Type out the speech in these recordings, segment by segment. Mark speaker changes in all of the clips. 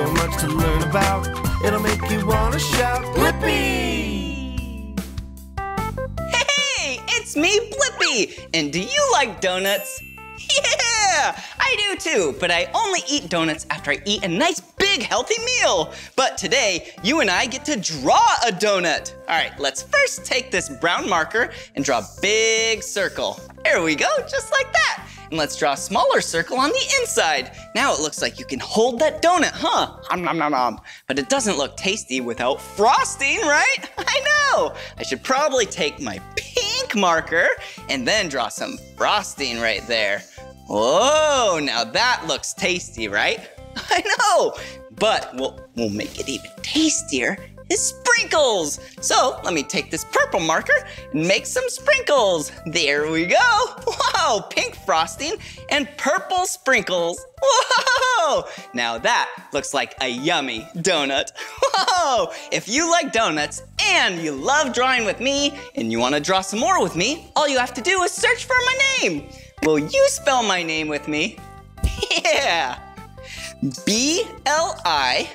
Speaker 1: So much to learn about. It'll make you want to shout, Blippi!
Speaker 2: Hey, it's me, Blippi! And do you like donuts? Yeah, I do too, but I only eat donuts after I eat a nice big healthy meal. But today, you and I get to draw a donut. All right, let's first take this brown marker and draw a big circle. There we go, just like that. And let's draw a smaller circle on the inside. Now it looks like you can hold that donut, huh? Om nom nom nom. But it doesn't look tasty without frosting, right? I know. I should probably take my pink marker and then draw some frosting right there. Whoa, now that looks tasty, right? I know, but we'll, we'll make it even tastier is sprinkles. So let me take this purple marker and make some sprinkles. There we go. Wow, pink frosting and purple sprinkles. Whoa! Now that looks like a yummy donut. Whoa! If you like donuts and you love drawing with me and you want to draw some more with me, all you have to do is search for my name. Will you spell my name with me? Yeah. B L I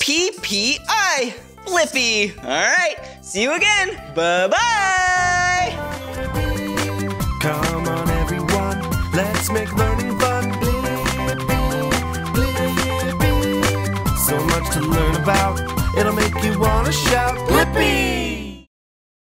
Speaker 2: P P I. Blippi. All right, see you again. Bye-bye.
Speaker 1: Come on, everyone, let's make learning fun. So much to learn about, it'll make you shout.